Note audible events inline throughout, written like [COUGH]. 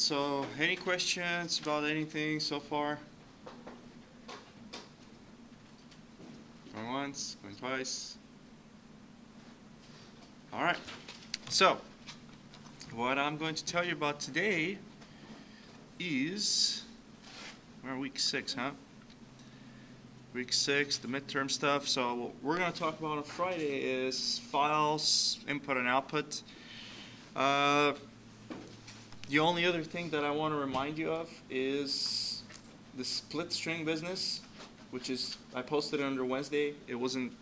So, any questions about anything so far? Going once, going twice. All right. So, what I'm going to tell you about today is we're week six, huh? Week six, the midterm stuff. So, what we're going to talk about on Friday is files, input and output. Uh, the only other thing that I want to remind you of is the split string business, which is I posted it under Wednesday. It wasn't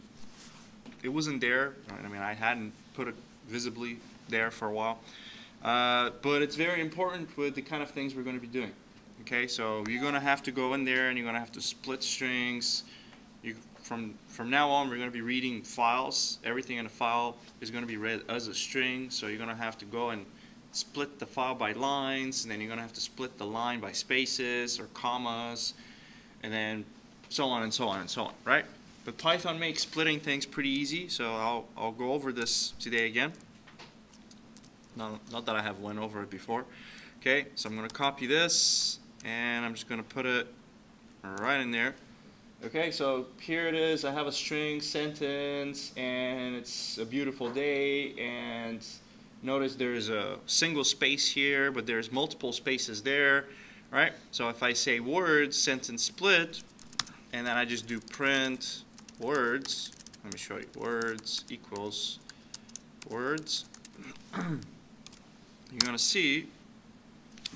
it wasn't there. I mean, I hadn't put it visibly there for a while. Uh, but it's very important with the kind of things we're going to be doing. Okay, so you're going to have to go in there and you're going to have to split strings. You, from from now on, we're going to be reading files. Everything in a file is going to be read as a string. So you're going to have to go and split the file by lines, and then you're going to have to split the line by spaces or commas, and then so on and so on and so on, right? But Python makes splitting things pretty easy, so I'll, I'll go over this today again. Not, not that I have went over it before. Okay, so I'm going to copy this, and I'm just going to put it right in there. Okay, so here it is. I have a string sentence, and it's a beautiful day, and Notice there's a single space here, but there's multiple spaces there, right? So if I say words, sentence split, and then I just do print words, let me show you, words equals words, [CLEARS THROAT] you're going to see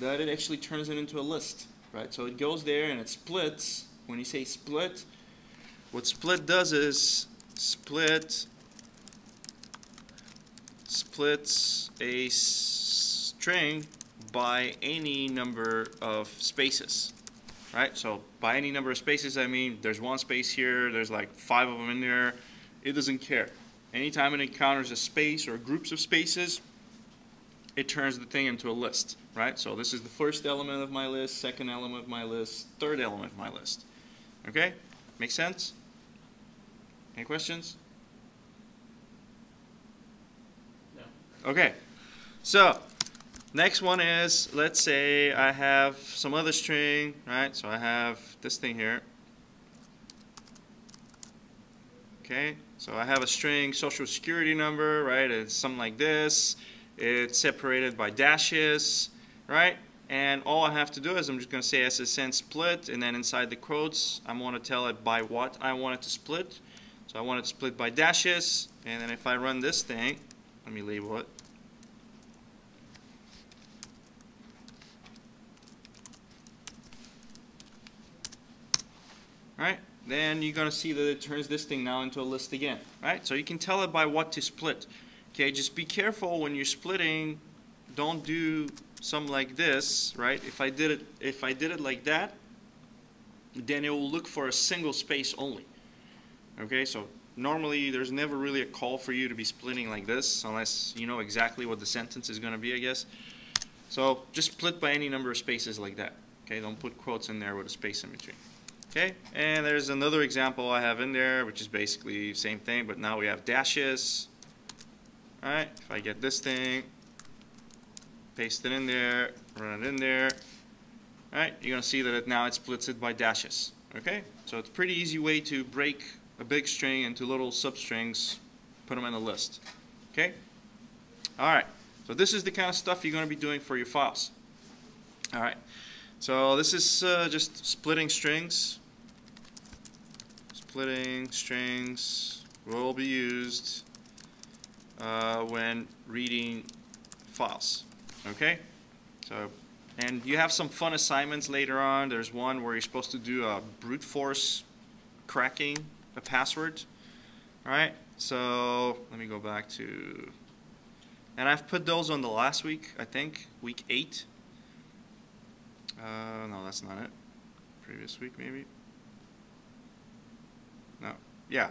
that it actually turns it into a list, right? So it goes there and it splits. When you say split, what split does is split splits a string by any number of spaces, right? So by any number of spaces, I mean there's one space here, there's like five of them in there. It doesn't care. Anytime it encounters a space or groups of spaces, it turns the thing into a list, right? So this is the first element of my list, second element of my list, third element of my list. Okay? Make sense? Any questions? Okay, so next one is, let's say I have some other string, right? So I have this thing here. Okay, so I have a string social security number, right? It's something like this. It's separated by dashes, right? And all I have to do is I'm just going to say SSN split, and then inside the quotes, I want to tell it by what I want it to split. So I want it to split by dashes, and then if I run this thing, let me label it. Right? Then you're going to see that it turns this thing now into a list again. Right? So you can tell it by what to split. Okay, just be careful when you're splitting. Don't do something like this, right? If I did it, if I did it like that, then it will look for a single space only. Okay, so normally there's never really a call for you to be splitting like this unless you know exactly what the sentence is going to be, I guess. So just split by any number of spaces like that. Okay, don't put quotes in there with a space in between. Okay, and there's another example I have in there, which is basically same thing, but now we have dashes. All right, if I get this thing, paste it in there, run it in there, all right, you're going to see that it, now it splits it by dashes. Okay, so it's a pretty easy way to break a big string into little substrings, put them in a list. Okay? All right. So this is the kind of stuff you're going to be doing for your files. All right. So this is uh, just splitting strings. Splitting strings will be used uh, when reading files. Okay? So, and you have some fun assignments later on. There's one where you're supposed to do a brute force cracking a password. All right, so let me go back to, and I've put those on the last week, I think, week eight. Uh, no, that's not it. Previous week, maybe. No, yeah,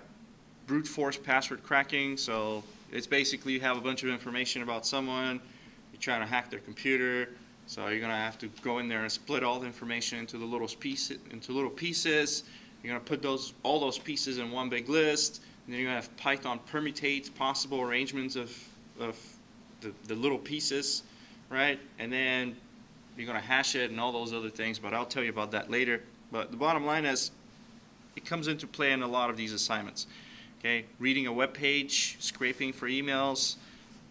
brute force password cracking. So it's basically you have a bunch of information about someone, you're trying to hack their computer. So you're gonna have to go in there and split all the information into the little pieces, into little pieces. You're going to put those all those pieces in one big list, and then you're going to have Python permutate possible arrangements of, of the, the little pieces, right? And then you're gonna hash it and all those other things, but I'll tell you about that later. But the bottom line is, it comes into play in a lot of these assignments. Okay, reading a web page, scraping for emails,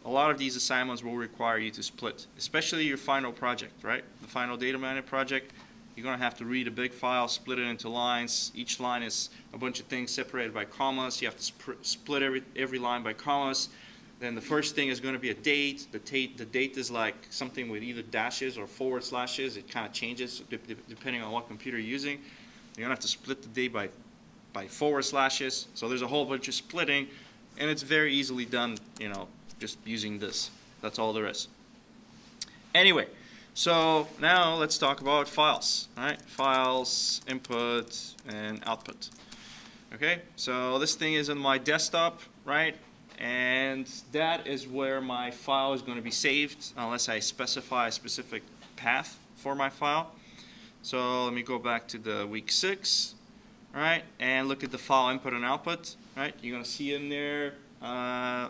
a lot of these assignments will require you to split, especially your final project, right? The final data mining project, you're going to have to read a big file, split it into lines. Each line is a bunch of things separated by commas. You have to sp split every, every line by commas. Then the first thing is going to be a date. The date, the date is like something with either dashes or forward slashes. It kind of changes depending on what computer you're using. You're going to have to split the date by, by forward slashes. So there's a whole bunch of splitting, and it's very easily done, you know, just using this. That's all there is. Anyway, so now let's talk about files. right? files, input, and output. Okay, so this thing is on my desktop, right? And that is where my file is going to be saved unless I specify a specific path for my file. So let me go back to the week six, right, and look at the file input and output, right? You're going to see in there uh,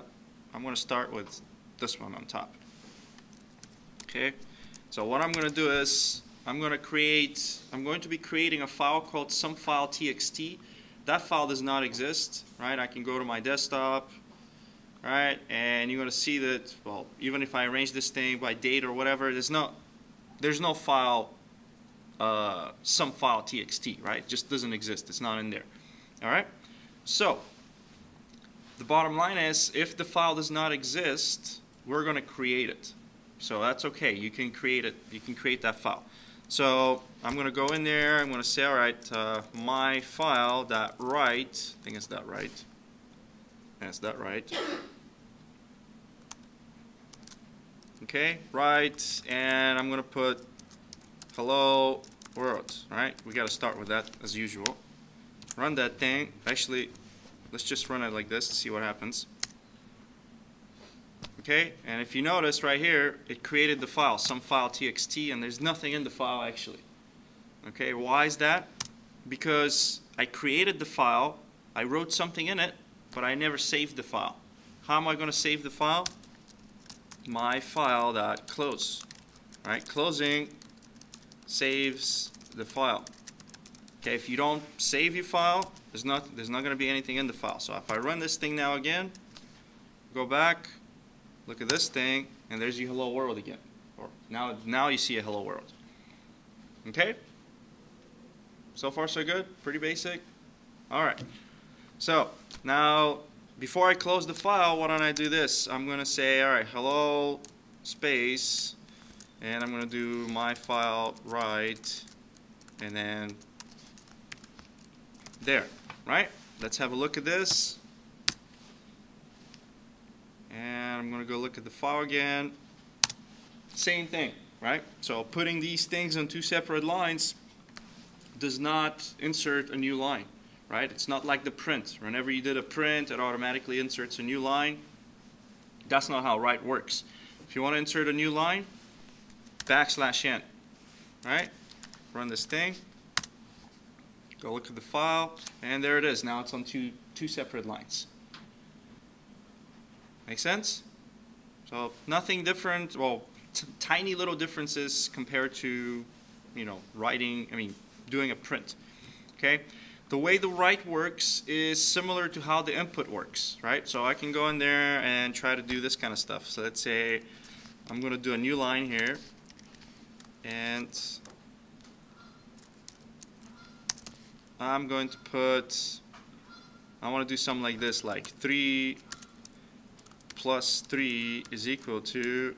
I'm going to start with this one on top. Okay, so what I'm going to do is I'm going to create, I'm going to be creating a file called sumfile.txt. That file does not exist, right? I can go to my desktop, right? And you're going to see that, well, even if I arrange this thing by date or whatever, there's no, there's no file, uh, sumfile.txt, right? It just doesn't exist. It's not in there. All right? So, the bottom line is, if the file does not exist, we're going to create it. So that's okay. You can create it. You can create that file. So I'm going to go in there. I'm going to say, all right, uh, my file that write. I think it's that right. That's that right. Okay, right, and I'm going to put hello world. Right, we got to start with that as usual. Run that thing. Actually, Let's just run it like this to see what happens. Okay, and if you notice right here, it created the file, some file txt, and there's nothing in the file actually. Okay, why is that? Because I created the file, I wrote something in it, but I never saved the file. How am I going to save the file? My file dot close. Right, closing saves the file. Okay, if you don't save your file, there's not, there's not going to be anything in the file. So if I run this thing now again, go back, look at this thing, and there's your hello world again. Or now, now you see a hello world. Okay? So far so good? Pretty basic? All right. So now, before I close the file, why don't I do this? I'm going to say, all right, hello space, and I'm going to do my file write, and then there, right? Let's have a look at this. And I'm going to go look at the file again. Same thing, right? So putting these things on two separate lines does not insert a new line, right? It's not like the print. Whenever you did a print, it automatically inserts a new line. That's not how write works. If you want to insert a new line, backslash n, right? Run this thing. Go look at the file, and there it is. Now it's on two, two separate lines. Make sense? So nothing different, well, tiny little differences compared to, you know, writing, I mean, doing a print. Okay? The way the write works is similar to how the input works, right? So I can go in there and try to do this kind of stuff. So let's say I'm going to do a new line here, and I'm going to put, I want to do something like this, like 3 plus 3 is equal to,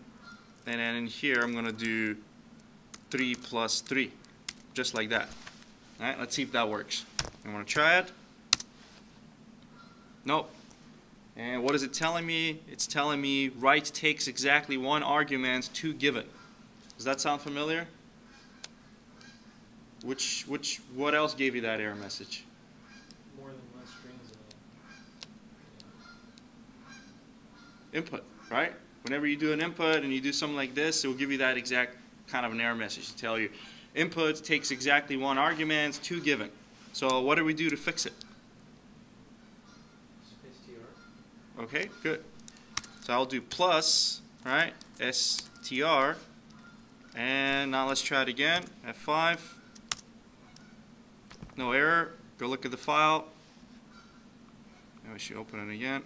and then in here I'm going to do 3 plus 3, just like that. Alright, let's see if that works. I want to try it. Nope. And what is it telling me? It's telling me write takes exactly one argument two given. Does that sound familiar? Which, which, what else gave you that error message? More than one strings Input, right? Whenever you do an input and you do something like this, it will give you that exact kind of an error message to tell you input takes exactly one argument, two given. So what do we do to fix it? str. Okay, good. So I'll do plus, right, str, And now let's try it again. F5. No error. Go look at the file. Now we should open it again.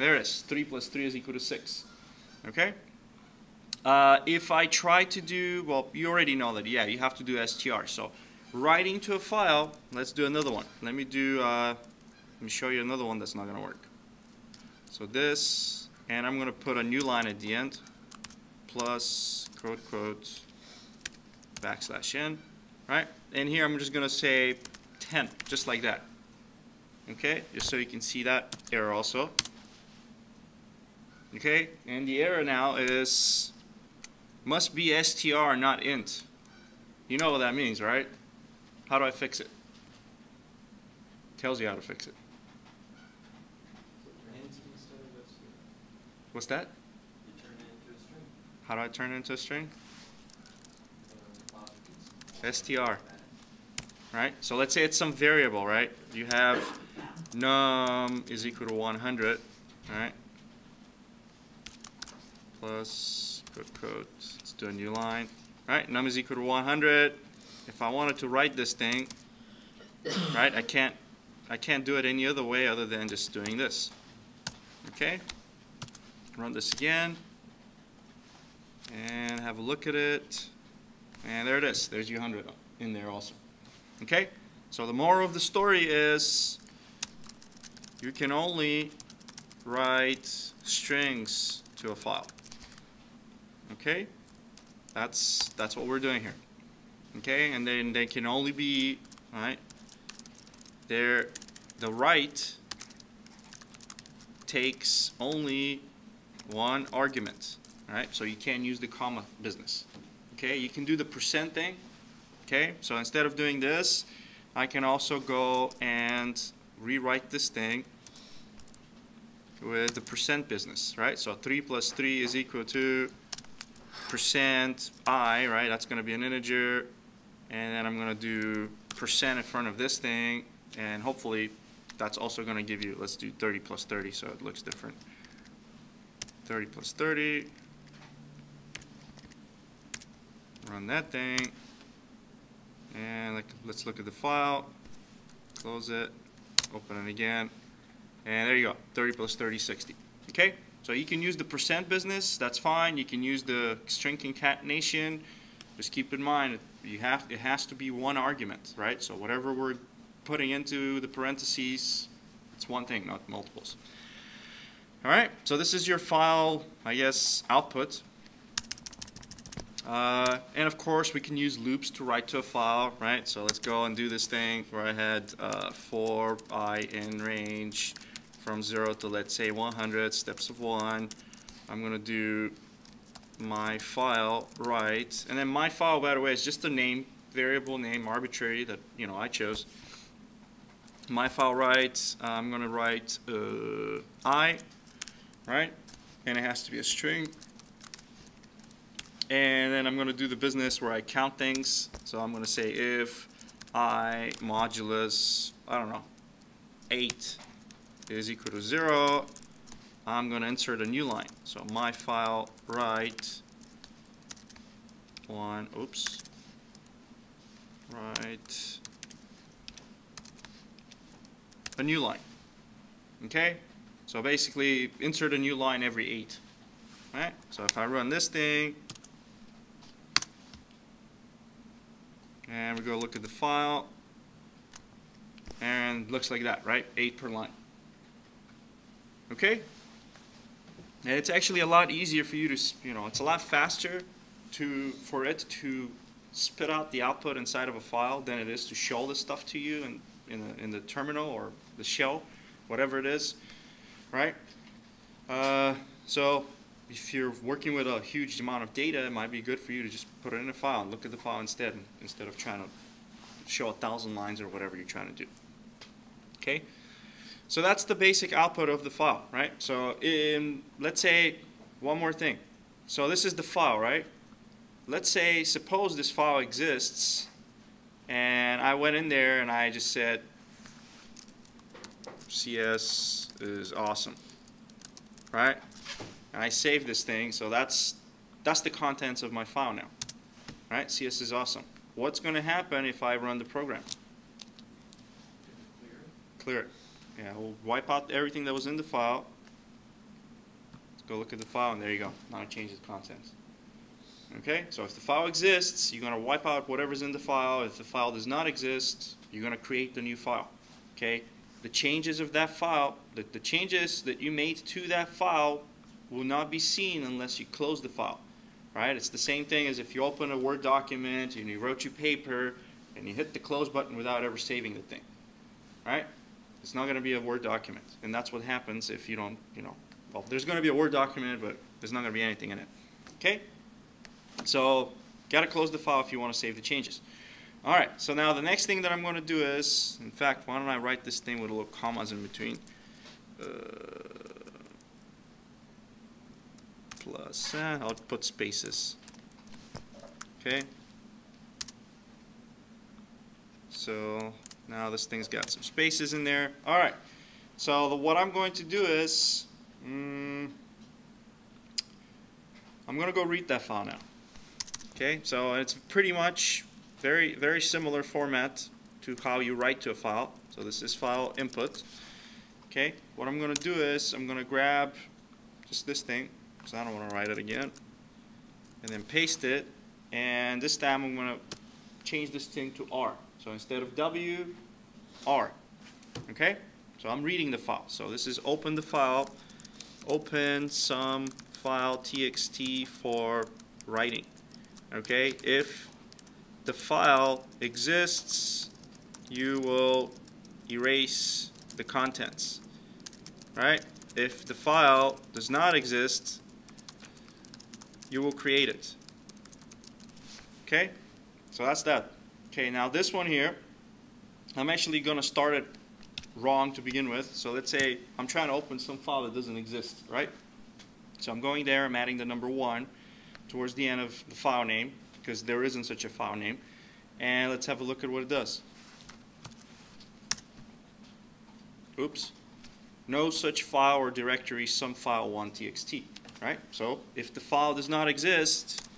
There is. 3 plus 3 is equal to 6. Okay? Uh, if I try to do, well, you already know that, yeah, you have to do str. So writing to a file, let's do another one. Let me do, uh, let me show you another one that's not going to work. So this, and I'm going to put a new line at the end, plus, quote, quote, backslash n, right? And here I'm just going to say 10, just like that. Okay, just so you can see that error also. Okay, and the error now is must be str, not int. You know what that means, right? How do I fix it? Tells you how to fix it. What's that? How do I turn it into a string? Str, right? So let's say it's some variable, right? You have num is equal to 100, right? Plus, quote, quote, let's do a new line. Right, num is equal to 100. If I wanted to write this thing, [COUGHS] right, I can't, I can't do it any other way other than just doing this. Okay? Run this again. And have a look at it. And there it is. There's your 100 in there also. Okay? So the moral of the story is you can only write strings to a file. Okay? That's that's what we're doing here. Okay? And then they can only be, right? There the write takes only one argument. All right? So you can't use the comma business. Okay? You can do the percent thing. Okay? So instead of doing this, I can also go and rewrite this thing with the percent business, right? So 3 plus 3 is equal to percent i, right? That's going to be an integer. And then I'm going to do percent in front of this thing. And hopefully that's also going to give you, let's do 30 plus 30 so it looks different. 30 plus 30. Run that thing. And let's look at the file. Close it. Open it again. And there you go. 30 plus 30, 60. Okay? So you can use the percent business. That's fine. You can use the string concatenation. Just keep in mind, you have it has to be one argument, right? So whatever we're putting into the parentheses, it's one thing, not multiples. All right, so this is your file, I guess, output. Uh, and of course, we can use loops to write to a file, right? So let's go and do this thing where I had uh, for i in range from 0 to, let's say, 100, steps of 1. I'm going to do my file write. And then my file, by the way, is just a name, variable name, arbitrary, that, you know, I chose. My file write, I'm going to write uh, i, right? And it has to be a string. And then I'm going to do the business where I count things. So I'm going to say if i modulus, I don't know, 8 is equal to 0, I'm going to insert a new line. So my file write one, oops, write a new line. Okay? So basically insert a new line every 8. Right? So if I run this thing, and we go look at the file, and looks like that, right? 8 per line. Okay? And it's actually a lot easier for you to, you know, it's a lot faster to for it to spit out the output inside of a file than it is to show the stuff to you in, in, the, in the terminal or the shell, whatever it is, right? Uh, so if you're working with a huge amount of data, it might be good for you to just put it in a file and look at the file instead, instead of trying to show a thousand lines or whatever you're trying to do. Okay? So that's the basic output of the file, right? So in, let's say, one more thing. So this is the file, right? Let's say, suppose this file exists, and I went in there and I just said, CS is awesome, right? And I saved this thing, so that's that's the contents of my file now. right? CS is awesome. What's going to happen if I run the program? Clear. Clear it. Yeah, we'll wipe out everything that was in the file. Let's go look at the file, and there you go. Now it changes contents. Okay, so if the file exists, you're going to wipe out whatever's in the file. If the file does not exist, you're going to create the new file. Okay, the changes of that file, the, the changes that you made to that file will not be seen unless you close the file. Right? It's the same thing as if you open a Word document and you wrote your paper and you hit the close button without ever saving the thing. Right? It's not going to be a Word document. And that's what happens if you don't, you know, well, there's going to be a Word document, but there's not going to be anything in it. Okay? So, got to close the file if you want to save the changes. All right, so now the next thing that I'm going to do is, in fact, why don't I write this thing with a little commas in between? Uh, plus, eh, I'll put spaces. Okay? So now this thing's got some spaces in there. All right, so the, what I'm going to do is, mm, I'm going to go read that file now. Okay, so it's pretty much very, very similar format to how you write to a file. So this is file input. Okay, what I'm going to do is I'm going to grab just this thing, because I don't want to write it again, and then paste it. And this time I'm going to change this thing to R. So instead of W, R. Okay, so I'm reading the file. So this is open the file, open some file txt for writing. Okay, if the file exists, you will erase the contents. Right? If the file does not exist, you will create it. Okay? So that's that. Okay, now this one here, I'm actually going to start it wrong to begin with. So let's say I'm trying to open some file that doesn't exist, right? So I'm going there, I'm adding the number one towards the end of the file name because there isn't such a file name. And let's have a look at what it does. Oops. No such file or directory some file one txt, right? So if the file does not exist,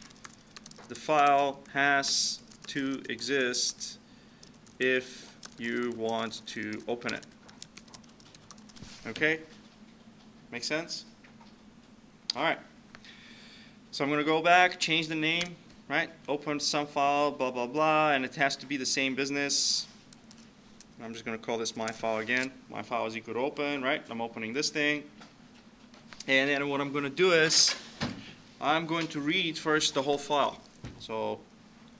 the file has to exist if you want to open it. Okay? Make sense? All right. So I'm going to go back, change the name, right? Open some file, blah, blah, blah, and it has to be the same business. I'm just going to call this my file again. My file is equal to open, right? I'm opening this thing. And then what I'm going to do is I'm going to read first the whole file. So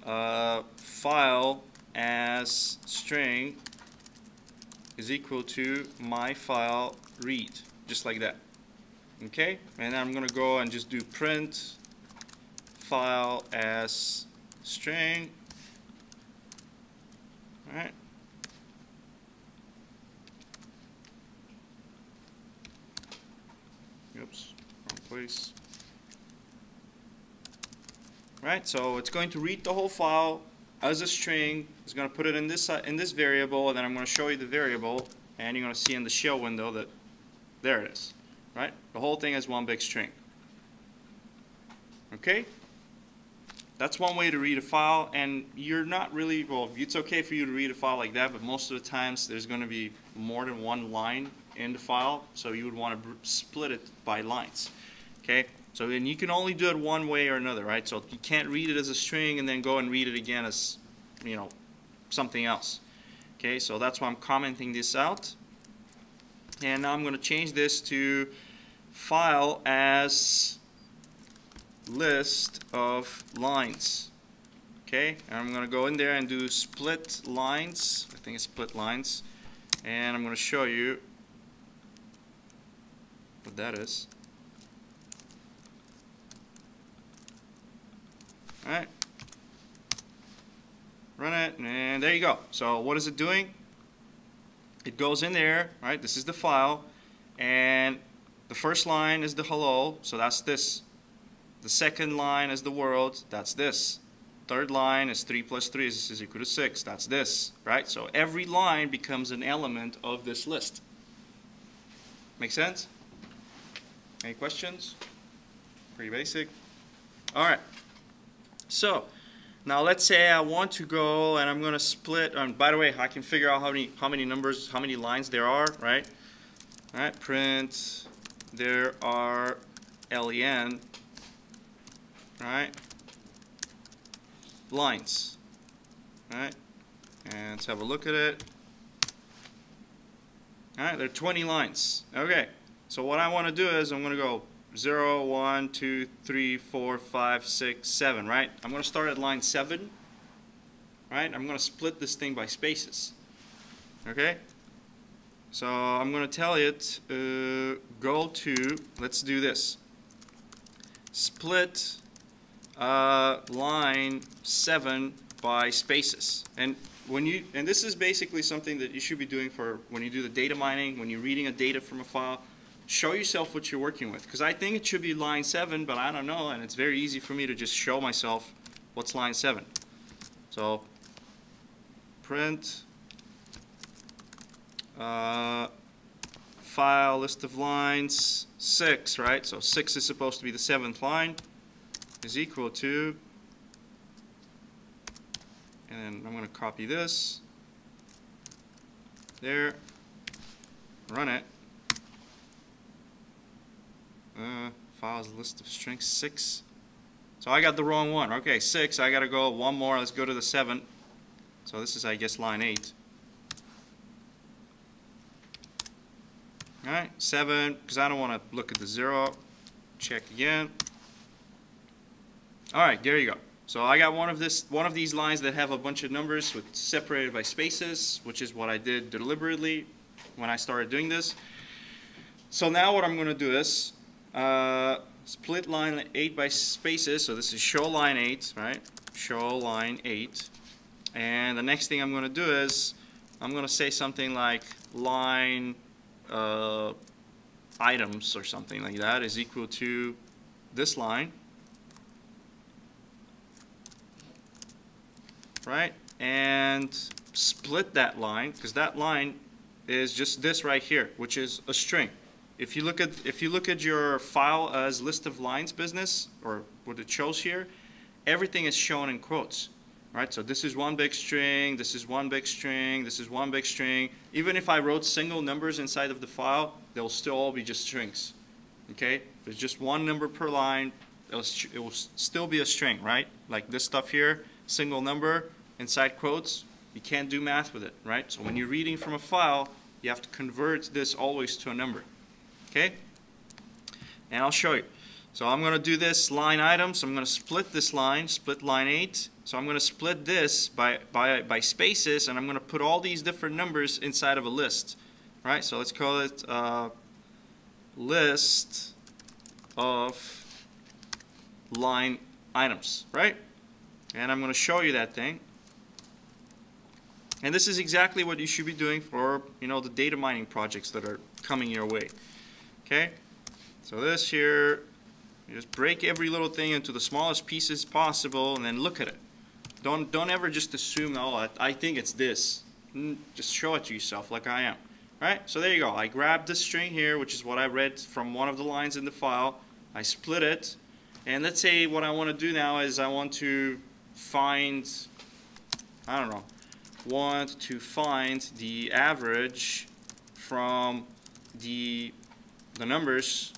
uh, file as string is equal to my file read, just like that. Okay, and I'm going to go and just do print file as string. All right. Oops, wrong place. Right, so it's going to read the whole file as a string. It's going to put it in this uh, in this variable, and then I'm going to show you the variable, and you're going to see in the shell window that there it is. Right, the whole thing is one big string. Okay, that's one way to read a file, and you're not really well. It's okay for you to read a file like that, but most of the times there's going to be more than one line in the file, so you would want to split it by lines. Okay, so then you can only do it one way or another, right? So you can't read it as a string and then go and read it again as, you know, something else. Okay, so that's why I'm commenting this out. And now I'm going to change this to file as list of lines. Okay, and I'm going to go in there and do split lines. I think it's split lines. And I'm going to show you what that is. Alright. Run it, and there you go. So what is it doing? It goes in there, right? This is the file, and the first line is the hello, so that's this. The second line is the world, that's this. Third line is 3 plus 3 is, is equal to 6, that's this, right? So every line becomes an element of this list. Make sense? Any questions? Pretty basic. All right. So now let's say I want to go and I'm going to split. Um, by the way, I can figure out how many how many numbers, how many lines there are, right? All right. Print. There are len. Right. Lines. Right. And let's have a look at it. All right. There are 20 lines. Okay. So what I want to do is I'm going to go 0, 1, 2, 3, 4, 5, 6, 7, right? I'm going to start at line 7, right? I'm going to split this thing by spaces, okay? So I'm going to tell it, uh, go to, let's do this. Split uh, line 7 by spaces. And when you, and this is basically something that you should be doing for when you do the data mining, when you're reading a data from a file, show yourself what you're working with. Because I think it should be line 7, but I don't know, and it's very easy for me to just show myself what's line 7. So print uh, file list of lines 6, right? So 6 is supposed to be the seventh line is equal to, and then I'm going to copy this, there, run it, uh, files list of strings six. So I got the wrong one. Okay, six. I got to go one more. Let's go to the seven. So this is, I guess, line eight. All right, seven, because I don't want to look at the zero. Check again. All right, there you go. So I got one of this, one of these lines that have a bunch of numbers with separated by spaces, which is what I did deliberately when I started doing this. So now what I'm going to do is uh, split line 8 by spaces, so this is show line 8, right? Show line 8. And the next thing I'm going to do is I'm going to say something like line uh, items or something like that is equal to this line. Right? And split that line, because that line is just this right here, which is a string if you look at if you look at your file as list of lines business or what it shows here, everything is shown in quotes, right? So this is one big string, this is one big string, this is one big string. Even if I wrote single numbers inside of the file, they'll still all be just strings, okay? There's just one number per line, it will still be a string, right? Like this stuff here, single number inside quotes, you can't do math with it, right? So when you're reading from a file, you have to convert this always to a number. Okay? And I'll show you. So I'm going to do this line item. So I'm going to split this line, split line 8. So I'm going to split this by, by, by spaces, and I'm going to put all these different numbers inside of a list. Right? So let's call it uh, list of line items. Right? And I'm going to show you that thing. And this is exactly what you should be doing for you know the data mining projects that are coming your way. Okay? So this here, you just break every little thing into the smallest pieces possible and then look at it. Don't, don't ever just assume, oh, I, I think it's this. Mm, just show it to yourself like I am. Right? So there you go. I grabbed this string here, which is what I read from one of the lines in the file. I split it. And let's say what I want to do now is I want to find, I don't know, want to find the average from the the numbers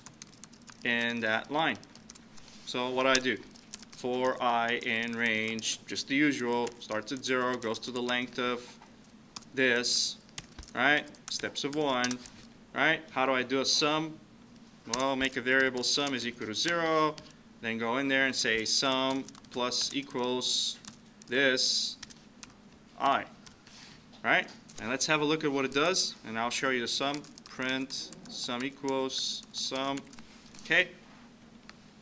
in that line. So what do I do? For i in range, just the usual, starts at 0, goes to the length of this, right? Steps of 1, right? How do I do a sum? Well, make a variable sum is equal to 0, then go in there and say sum plus equals this i, right? And let's have a look at what it does, and I'll show you the sum print sum equals sum. Okay.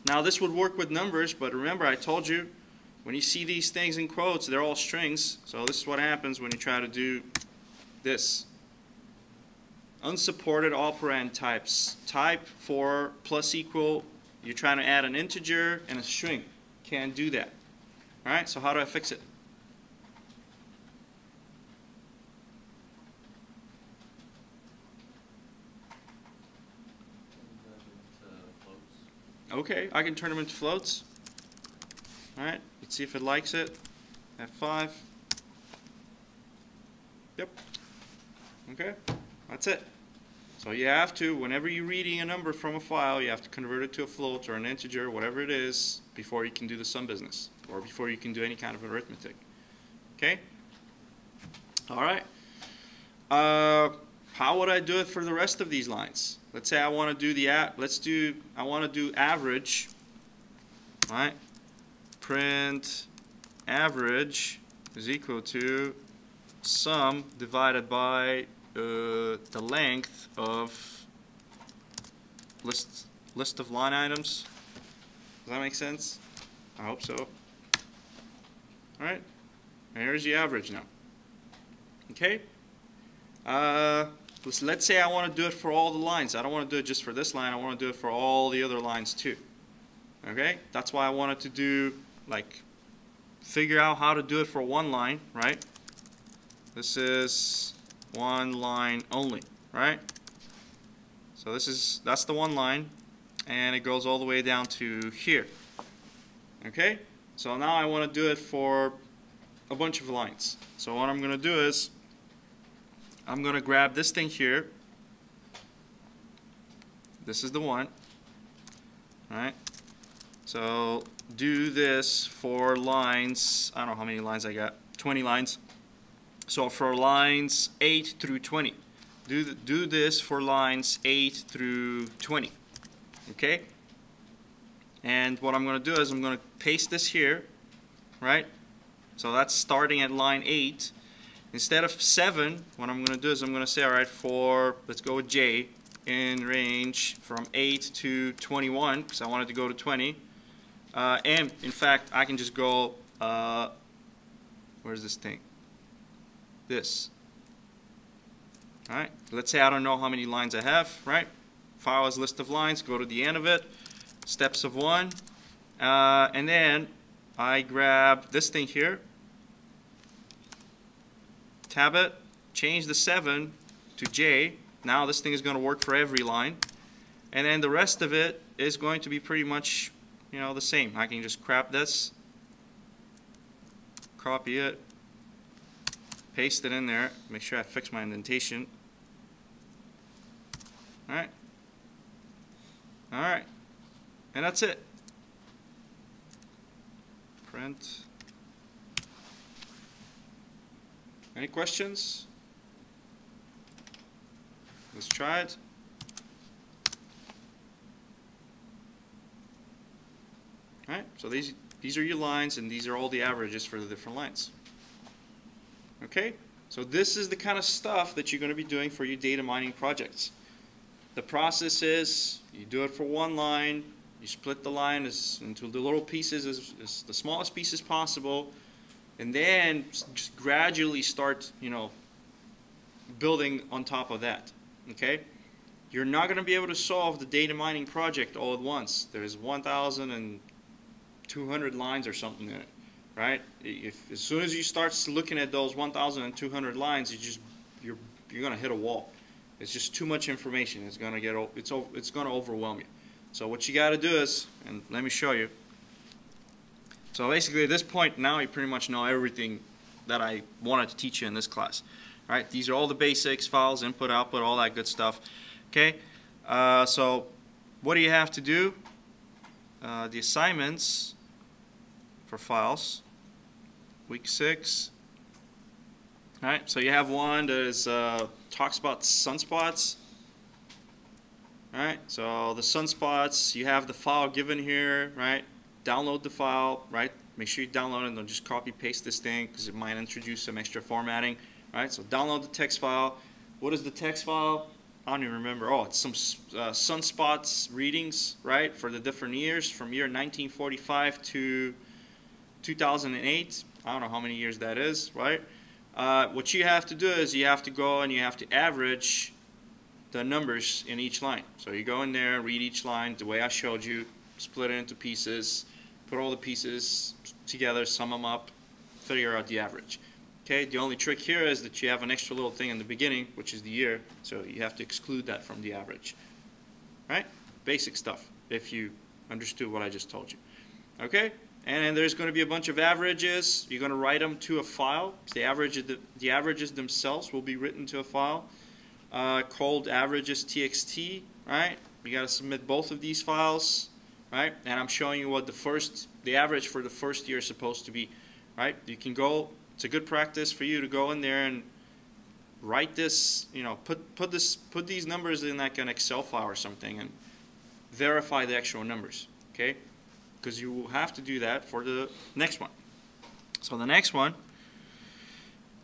Now this would work with numbers, but remember I told you when you see these things in quotes, they're all strings. So this is what happens when you try to do this. Unsupported operand types. Type for plus equal, you're trying to add an integer and a string. Can't do that. Alright, so how do I fix it? Okay, I can turn them into floats. All right, let's see if it likes it. F5. Yep. Okay, that's it. So you have to, whenever you're reading a number from a file, you have to convert it to a float or an integer, whatever it is, before you can do the sum business, or before you can do any kind of arithmetic. Okay? All right. Uh, how would I do it for the rest of these lines? Let's say I want to do the, let's do, I want to do average, all right? Print average is equal to sum divided by uh, the length of list list of line items. Does that make sense? I hope so. All right, here's the average now. Okay. Uh, let's, say I want to do it for all the lines. I don't want to do it just for this line. I want to do it for all the other lines too. Okay, that's why I wanted to do like figure out how to do it for one line, right? This is one line only, right? So this is, that's the one line, and it goes all the way down to here. Okay? So now I want to do it for a bunch of lines. So what I'm going to do is, I'm going to grab this thing here. This is the one. Alright? So do this for lines, I don't know how many lines I got, 20 lines. So for lines 8 through 20, do, th do this for lines 8 through 20, okay? And what I'm going to do is I'm going to paste this here, right? So that's starting at line 8. Instead of 7, what I'm going to do is I'm going to say, all right, for, let's go with J, in range from 8 to 21, because I wanted to go to 20. Uh, and in fact, I can just go, uh, where's this thing? This. All right, let's say I don't know how many lines I have, right? File as list of lines, go to the end of it, steps of one, uh, and then I grab this thing here, tab it, change the 7 to J. Now this thing is going to work for every line. And then the rest of it is going to be pretty much, you know, the same. I can just crop this, copy it, paste it in there, make sure I fix my indentation. Alright. Alright. And that's it. Print. Any questions? Let's try it. Alright, so these these are your lines and these are all the averages for the different lines. Okay? So this is the kind of stuff that you're going to be doing for your data mining projects. The process is you do it for one line, you split the line as, into the little pieces as, as the smallest pieces possible, and then just gradually start, you know, building on top of that. Okay? You're not going to be able to solve the data mining project all at once. There's 1,200 lines or something in it, right? If as soon as you start looking at those 1,200 lines, you just you're you're going to hit a wall. It's just too much information. It's going to get it's it's going to overwhelm you. So what you got to do is, and let me show you. So basically, at this point now, you pretty much know everything that I wanted to teach you in this class. Right, these are all the basics, files, input, output, all that good stuff. Okay, uh, so what do you have to do? Uh, the assignments for files, week six. All right, so you have one that is, uh, talks about sunspots. All right, so the sunspots, you have the file given here, right? Download the file, right? Make sure you download it don't just copy paste this thing because it might introduce some extra formatting. right? so download the text file. What is the text file? I don't even remember. Oh, it's some uh, sunspots readings, right, for the different years from year 1945 to 2008. I don't know how many years that is, right? Uh, what you have to do is you have to go and you have to average the numbers in each line. So you go in there, read each line the way I showed you, split it into pieces, put all the pieces together, sum them up, figure out the average. Okay, the only trick here is that you have an extra little thing in the beginning, which is the year, so you have to exclude that from the average. Right? Basic stuff, if you understood what I just told you. Okay, And then there's going to be a bunch of averages. You're going to write them to a file. The, average, the, the averages themselves will be written to a file uh, called averages txt, right? You got to submit both of these files, right? And I'm showing you what the first, the average for the first year is supposed to be, right? You can go, it's a good practice for you to go in there and write this, you know, put, put this, put these numbers in like an Excel file or something and verify the actual numbers, okay? Because you will have to do that for the next one. So the next one,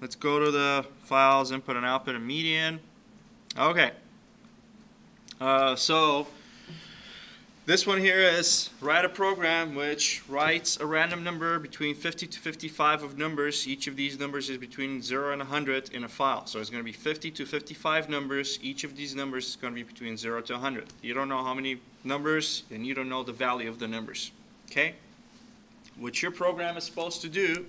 let's go to the files, input and output and median. Okay. Uh, so this one here is write a program which writes a random number between 50 to 55 of numbers. Each of these numbers is between 0 and 100 in a file. So it's going to be 50 to 55 numbers. Each of these numbers is going to be between 0 to 100. You don't know how many numbers and you don't know the value of the numbers. Okay? What your program is supposed to do,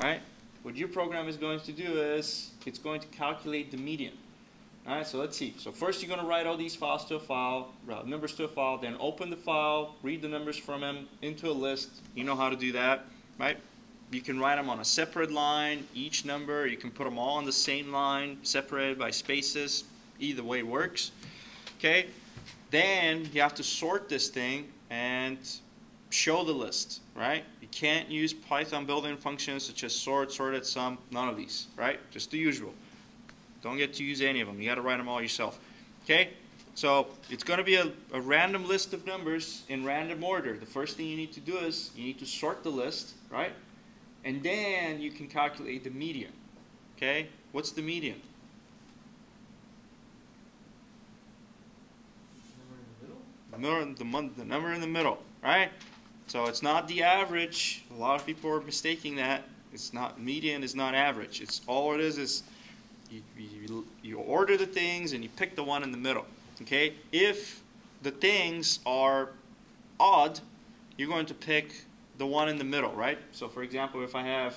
right? What your program is going to do is it's going to calculate the median. Alright, so let's see. So first you're going to write all these files to a file, numbers to a file, then open the file, read the numbers from them into a list. You know how to do that, right? You can write them on a separate line, each number. You can put them all on the same line, separated by spaces. Either way works. Okay? Then you have to sort this thing and show the list, right? You can't use Python built-in functions such as sort, sorted, sum, none of these, right? Just the usual. Don't get to use any of them. You got to write them all yourself. Okay? So it's going to be a, a, random list of numbers in random order. The first thing you need to do is you need to sort the list, right? And then you can calculate the median. Okay? What's the median? Number in the middle? The, the number in the middle, right? So it's not the average. A lot of people are mistaking that. It's not median is not average. It's all it is is you, you, you order the things and you pick the one in the middle. Okay? If the things are odd, you're going to pick the one in the middle, right? So for example, if I have,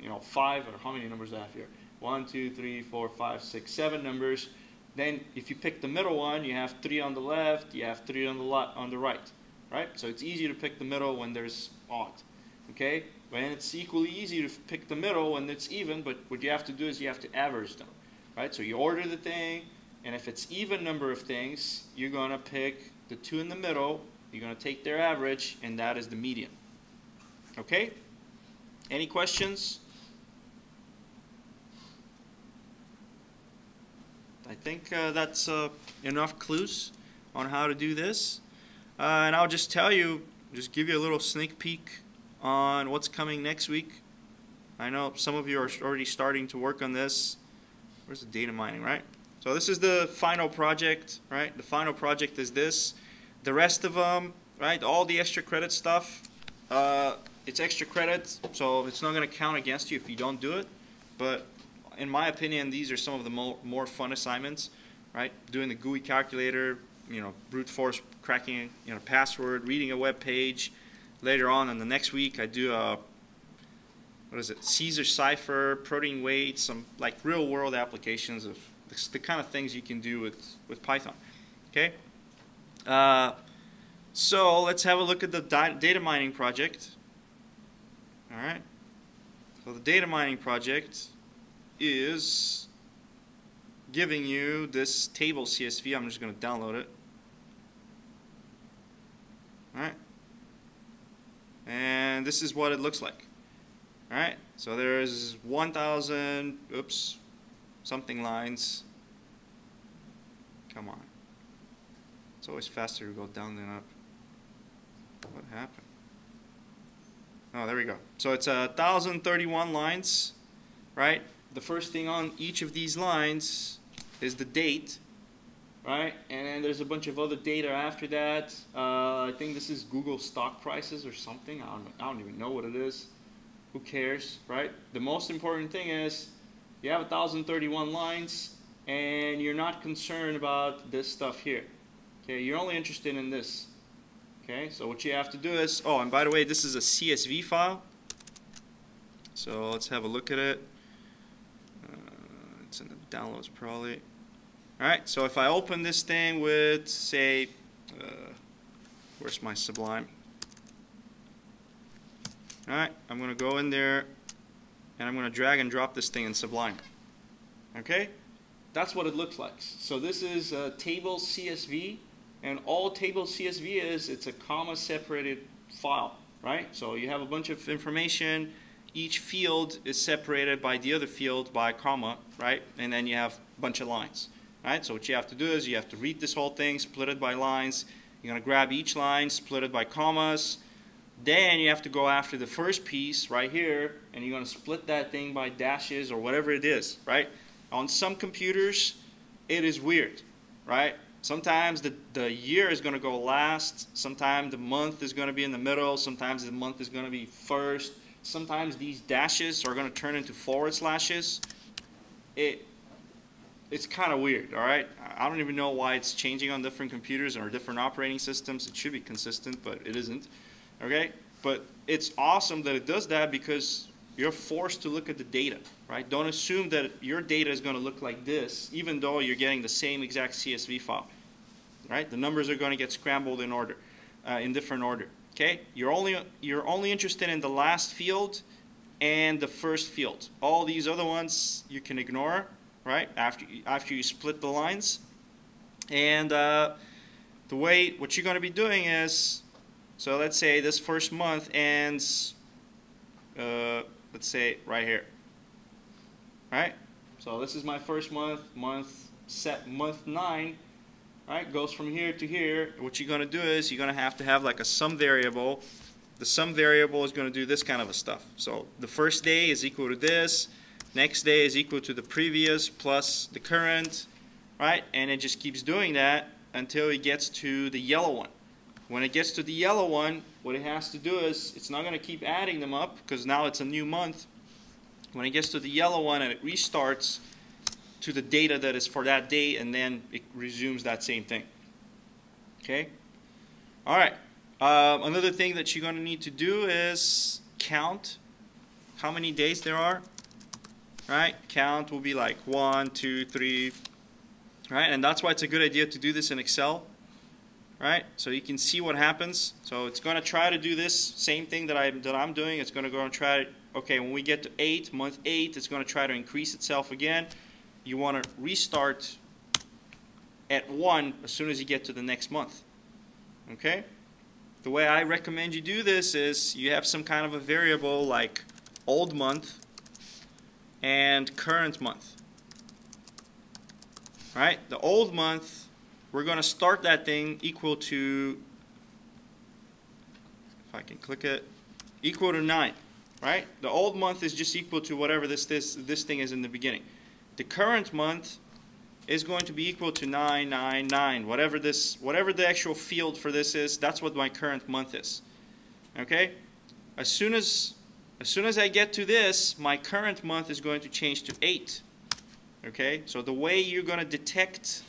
you know, five, or how many numbers I have here? One, two, three, four, five, six, seven numbers. Then if you pick the middle one, you have three on the left, you have three on the on the right, right? So it's easy to pick the middle when there's odd, okay? When it's equally easy to pick the middle when it's even, but what you have to do is you have to average them, right? So you order the thing, and if it's even number of things, you're going to pick the two in the middle, you're going to take their average, and that is the median. Okay? Any questions? I think uh, that's uh, enough clues on how to do this. Uh, and I'll just tell you, just give you a little sneak peek on what's coming next week. I know some of you are already starting to work on this. Where's the data mining, right? So this is the final project, right? The final project is this. The rest of them, right, all the extra credit stuff, uh, it's extra credit, so it's not going to count against you if you don't do it. But in my opinion, these are some of the more, more fun assignments, right? Doing the GUI calculator, you know, brute force cracking, you know, password, reading a web page, later on in the next week I do a what is it Caesar cipher protein weight some like real world applications of the, kind of things you can do with with Python okay? Uh, so let's have a look at the data mining project. All right so the data mining project is giving you this table CSV I'm just going to download it. All right and this is what it looks like. All right, so there's 1,000, oops, something lines. Come on. It's always faster to go down than up. What happened? Oh, there we go. So it's uh, 1,031 lines, right? The first thing on each of these lines is the date, right? And then there's a bunch of other data after that. Uh, I think this is Google stock prices or something. I don't, I don't even know what it is. Who cares, right? The most important thing is you have 1,031 lines and you're not concerned about this stuff here. Okay, you're only interested in this. Okay, so what you have to do is, oh, and by the way, this is a CSV file. So let's have a look at it. Uh, it's in the downloads probably. Alright, so if I open this thing with, say, uh, where's my Sublime? All right, I'm going to go in there and I'm going to drag and drop this thing in Sublime. Okay? That's what it looks like. So this is a table CSV, and all table CSV is, it's a comma separated file, right? So you have a bunch of information, each field is separated by the other field by a comma, right? And then you have a bunch of lines, right? So what you have to do is you have to read this whole thing, split it by lines. You're going to grab each line, split it by commas. Then you have to go after the first piece right here, and you're going to split that thing by dashes or whatever it is, right? On some computers, it is weird, right? Sometimes the, the year is going to go last. Sometimes the month is going to be in the middle. Sometimes the month is going to be first. Sometimes these dashes are going to turn into forward slashes. It, it's kind of weird, all right? I don't even know why it's changing on different computers or different operating systems. It should be consistent, but it isn't, okay? But it's awesome that it does that because you're forced to look at the data, right? Don't assume that your data is going to look like this, even though you're getting the same exact CSV file, right? The numbers are going to get scrambled in order, uh, in different order, okay? You're only, you're only interested in the last field and the first field. All these other ones you can ignore, right? After, after you split the lines. And uh, the way, what you're going to be doing is, so let's say this first month ends uh, let's say right here. Right? So this is my first month, month set month nine. Right? Goes from here to here. What you're gonna do is you're gonna have to have like a sum variable. The sum variable is gonna do this kind of a stuff. So the first day is equal to this, next day is equal to the previous plus the current, right? And it just keeps doing that until it gets to the yellow one. When it gets to the yellow one, what it has to do is it's not going to keep adding them up because now it's a new month. When it gets to the yellow one and it restarts to the data that is for that day and then it resumes that same thing. Okay? All right. Um, another thing that you're going to need to do is count how many days there are. Right? Count will be like one, two, three. Right? And that's why it's a good idea to do this in Excel right? So you can see what happens. So it's going to try to do this same thing that, I'm, that I'm doing. It's going to go and try, okay, when we get to 8, month 8, it's going to try to increase itself again. You want to restart at 1 as soon as you get to the next month, okay? The way I recommend you do this is you have some kind of a variable like old month and current month, right? The old month we're going to start that thing equal to, if I can click it, equal to 9, right? The old month is just equal to whatever this, this, this thing is in the beginning. The current month is going to be equal to 999, whatever, this, whatever the actual field for this is, that's what my current month is. Okay? As soon as, as soon as I get to this, my current month is going to change to 8. Okay? So the way you're going to detect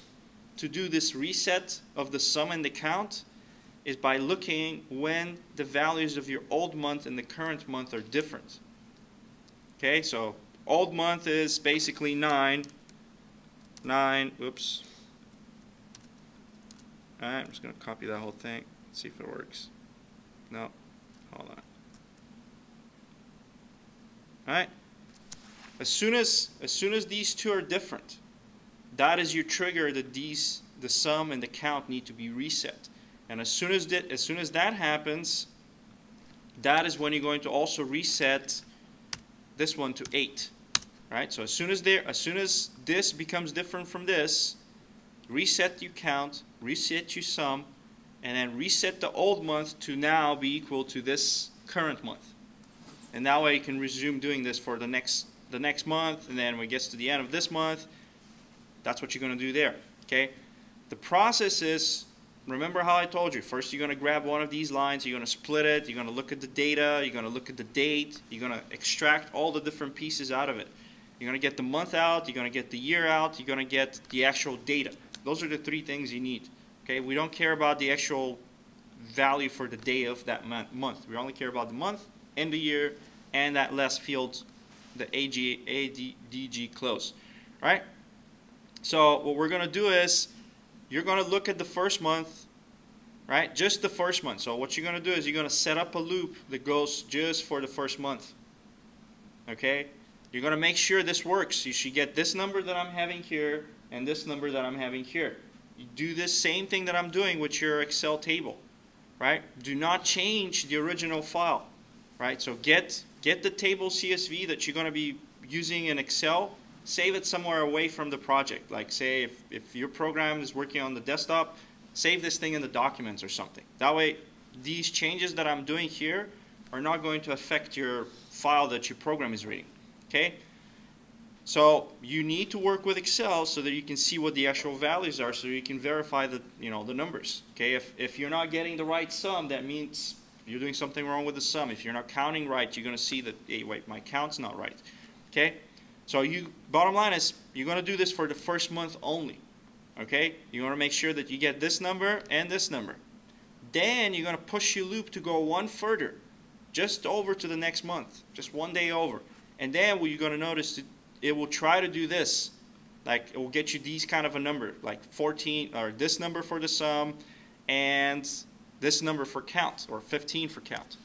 to do this reset of the sum and the count is by looking when the values of your old month and the current month are different. Okay, so old month is basically 9. 9, oops. Alright, I'm just going to copy that whole thing, see if it works. No, hold on. Alright, as soon as, as soon as these two are different, that is your trigger that these, the sum and the count need to be reset. And as soon as that, as soon as that happens, that is when you're going to also reset this one to 8. Right? So as soon as there as soon as this becomes different from this, reset your count, reset your sum, and then reset the old month to now be equal to this current month. And that way you can resume doing this for the next the next month, and then when it gets to the end of this month, that's what you're going to do there. Okay. The process is, remember how I told you, first you're going to grab one of these lines, you're going to split it, you're going to look at the data, you're going to look at the date, you're going to extract all the different pieces out of it. You're going to get the month out, you're going to get the year out, you're going to get the actual data. Those are the three things you need. Okay, we don't care about the actual value for the day of that month. We only care about the month and the year and that last field, the AG, ADG close. Right? So what we're going to do is you're going to look at the first month right? Just the first month. So what you're gonna do is you're gonna set up a loop that goes just for the first month. Okay? You're gonna make sure this works. You should get this number that I'm having here and this number that I'm having here. You do this same thing that I'm doing with your Excel table, right? Do not change the original file, right? So get get the table CSV that you're gonna be using in Excel, save it somewhere away from the project. Like say if, if your program is working on the desktop, save this thing in the documents or something. That way, these changes that I'm doing here are not going to affect your file that your program is reading. Okay? So you need to work with Excel so that you can see what the actual values are so you can verify the, you know, the numbers. Okay? If, if you're not getting the right sum, that means you're doing something wrong with the sum. If you're not counting right, you're going to see that, hey, wait, my count's not right. Okay? So you, bottom line is, you're going to do this for the first month only. Okay? You want to make sure that you get this number and this number. Then you're going to push your loop to go one further, just over to the next month, just one day over. And then what you're going to notice, it, it will try to do this. Like it will get you these kind of a number, like 14, or this number for the sum, and this number for count, or 15 for count.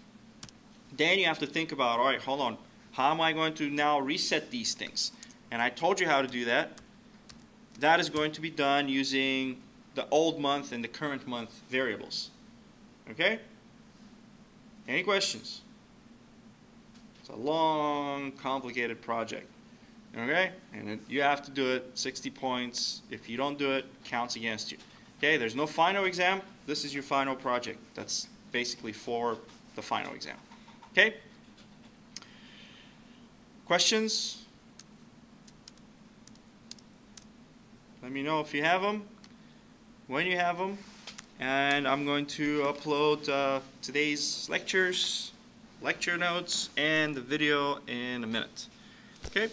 Then you have to think about, all right, hold on, how am I going to now reset these things? And I told you how to do that. That is going to be done using the old month and the current month variables. Okay? Any questions? It's a long, complicated project. Okay? And it, you have to do it 60 points. If you don't do it, counts against you. Okay? There's no final exam. This is your final project. That's basically for the final exam. Okay? Questions? Let me know if you have them, when you have them, and I'm going to upload uh, today's lectures, lecture notes, and the video in a minute. Okay?